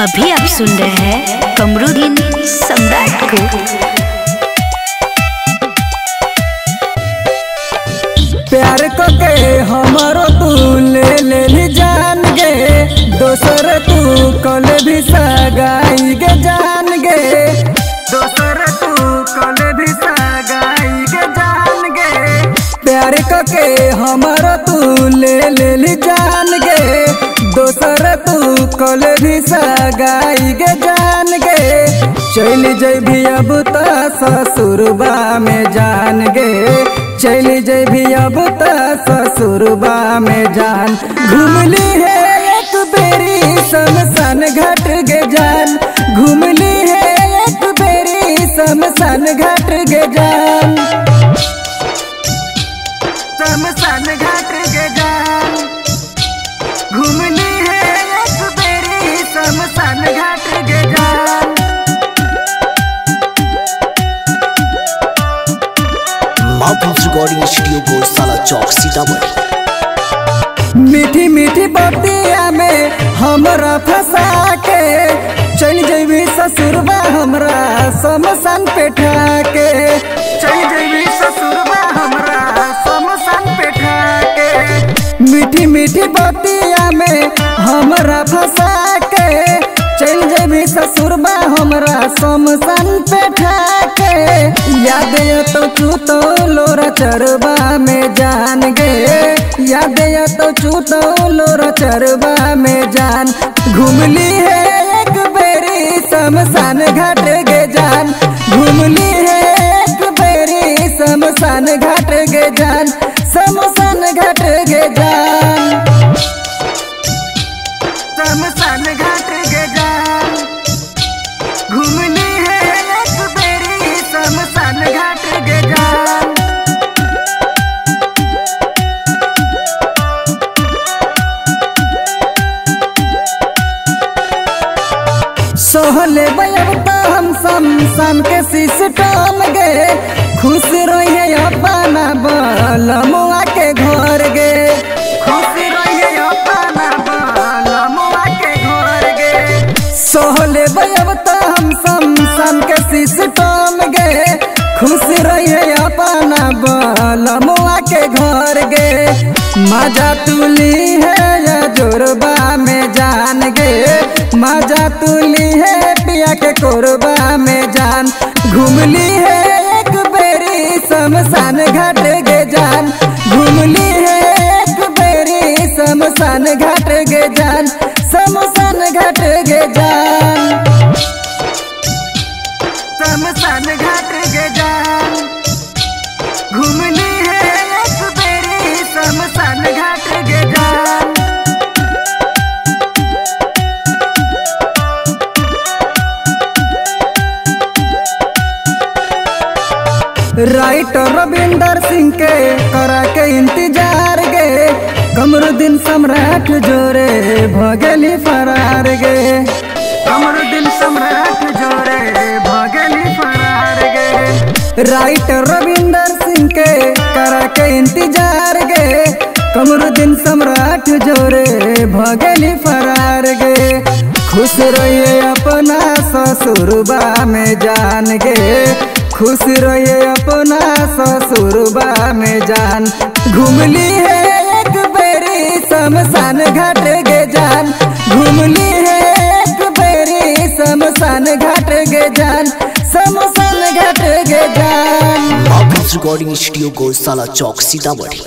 अभी आप सुन रहे हैं कमरुदीन सम्राट को। प्यार को के हमारो तू ले ले, ली। जान गे दोसर तू कल भी सगाई गे जान गे दोसर तू कल भी सगाई गे जान गे प्यार को के हमारो तू ले ले ली जान गे दोसर तू कल भी सगाई गे जान गे चल जेबी अब ससुरबा में जान गे चल जेबी अब ससुरबा में जान। घूमली है बेरी शमशान घाट गे जान। घूमली है एक बेरी शमशान घाट गे जान। शमशान घाट गे जान। घूमली है एक रिकॉर्डिंग स्टूडियो को साला चौक सीतामढ़ी मीठी मीठी बतिया में हमरा फंसा के चल जेबी ससुरबा हमरा शमशान पे के चल जेबी ससुरबा हमरा शमशान पे के मीठी मीठी बतिया में हमरा फंसा के चल जेबी ससुरबा हमरा शमशान पे के याद ये तो चूतो लोरा चरबा में जान गे। याद या तो चूतो लोरा चरवा में जान। घूमली है एक बेरी, शमशान घाट के जान। घूमली है सोहले बयबता हम शमशान के सिस्टम गे। खुश रहिए अपना बलमुआ के घर गे। खुश रहिए अपना बलमुआ के घर गे। सोहले बयबता हम शमशान के गे। खुश रहिए अपना बलमुआ के घर गे। मज़ा तुली है, या जोरबा मज़ा तुली है पिया के कोरबा में जान। घूमली है एक बेरी, शमशान घाट गे जान। घूमली है एक बेरी, शमशान घाट गे जान। राइटर रविंदर सिंह के करा के इंतज़ार गे। कमरुद्दीन सम्राट जोरे भगली फरार गे। कमरुद्दीन सम्राट जोरे भगली फरार गे। राइटर रविंदर सिंह के करा के इंतज़ार गे। कमरुद्दीन सम्राट जोरे भगली फरार गे। खुश रहिए अपना ससुरबा में जान गे। खुश रहिए अपना ससुरबा में जान। घूमली है एक बेरी, शमशान घाट गे जान। घूमली है एक बेरी, शमशान घाट गे जान। शमशान घाट गे जान। रिकॉर्डिंग स्टूडियो गौशाला चौक सीतामढ़ी